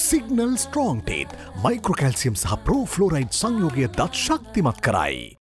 Signal strong ටේත් මයික්‍රෝකැල්සියම් සහ ප්‍රෝෆ්ලෝරයිඩ් සංයෝගය දත් ශක්තිමත් කරයි.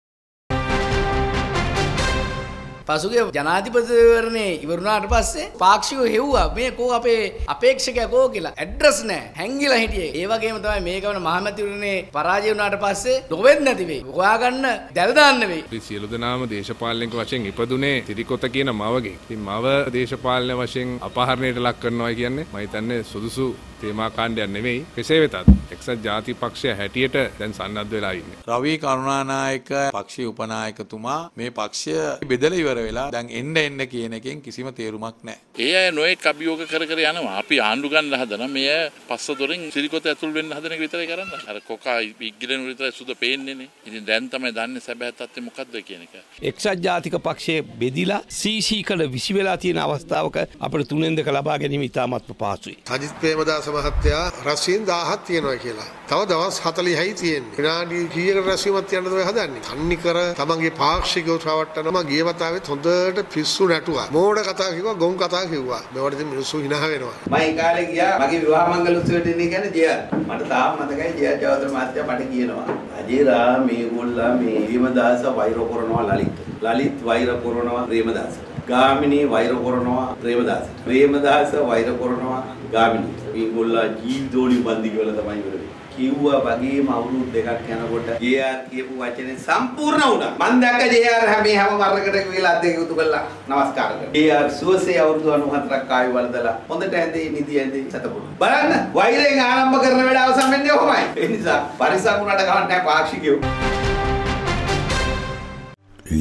පසුගේ ජනාධිපතිවරණේ ඉවරුණාට පස්සේ පාක්ෂිකව හෙව්වා මේ කෝ අපේ අපේක්ෂකයා කෝ කියලා ඇඩ්‍රස් නැහැ හැංගිලා හිටියේ ඒ වගේම තමයි මේ කවන මහමැතිවරණේ පරාජය වුණාට පස්සේ නොවෙන්නේ නැති වෙයි හොයාගන්න දැල් දාන්න වෙයි සියලු දෙනාම දේශපාලනික වශයෙන් ඉපදුනේ තිරිකොත කියන මවගේ. ඉතින් මව දේශපාලන වශයෙන් අපහරණයට ලක් කරනවා කියන්නේ මම හිතන්නේ සුදුසු තේමා කාණ්ඩයක් නෙවෙයි. කෙසේ වෙතත් එක්සත් ජාතික පක්ෂය හැටියට දැන් සන්නද්ධ වෙලා ඉන්නේ. රවී කරුණානායක පක්ෂයේ උපනායකතුමා මේ පක්ෂය බෙදලා ඉවර වෙලා දැන් එන්න එන්න කියන එකෙන් කිසිම තේරුමක් නැහැ. ඒ අය නොයෙක් අභියෝග කර කර යනවා. අපි ආණ්ඩු ගන්න හදන මෙය පස්ස දොරෙන් සිරිකොත ඇතුල් වෙන්න හදන එක විතරයි කරන්න. අර කොකා ඉග්ගිලෙන විතරයි සුද පේන්නේනේ. ඉතින් දැන් තමයි දන්නේ සැබෑ තත්ත්වය මොකද්ද කියන එක. එක්සත් ජාතික පක්ෂයේ බෙදිලා සීසී කළ විසි වෙලා තියෙන අවස්ථාවක අපට තුනෙන් දෙක ලබා ගැනීම ඉතාමත්ම පහසුයි. සජිත් ප්‍රේමදාස මහත්තයා රැස්වීම් 1000ක් තියෙනවා කියලා. තව දවස් 40යි තියෙන්නේ. විනාඩි කීයකට රැස්වීමක් තියන්නද ඔය හදන්නේ? තන්නි කර තමන්ගේ පාක්ෂිකව රවට්ටනවා ගිය වතාවෙත් හොඳට පිස්සු නැටුවා. මෝඩ කතා කිව්වා, ගොන් කතා කිව්වා. මේවට ඉතින් මිනිස්සු hina වෙනවා. මම ඒ කාලේ ගියා මගේ විවාහ මංගල උත්සවයට එන්නේ කියන්නේ ජයා. මට තාම මතකයි ජයා ජයවර්ධන මහත්තයා මට කියනවා. අජේරා මේගොල්ලා මේ ප්‍රේමදාස වෛර කරනවා ලලිත්. ලලිත් වෛර කරනවා ප්‍රේමදාසට. ගාමිණී වෛර කරනවා ප්‍රේමදාසට. ප්‍රේමදාස වෛර කරනවා ගාමිණීට. මේගොල්ලා ජීවිතෝලි බන්දි කියලා තමයි ඉවර වෙන්නේ. කිව්වා වගේම අවුරුදු දෙකක් යනකොට ජේ.ආර් කියපු වචනේ සම්පූර්ණ වුණා. මම දැක්ක ජේ.ආර් හැම හැම වරකට කියලා අත් දෙක උතු කළා නමස්කාර කරා. ජේ.ආර් සුවසේ අවුරුදු 94ක් ආයු වලදලා හොඳට ඇඳේ නිදි ඇඳේ සතපුණා. බලන්න වෛරයෙන් ආරම්භ කරන වෙලාව අවසන් වෙන්නේ කොහොමයි? ඒ නිසා පරිසම් වුණාට ගහන්න නැහැ පාක්ෂිකයෝ.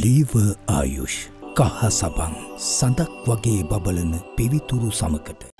ලීව ආයුෂ් කහ සබන් සඳක් වගේ බබලන පිවිතුරු සමකට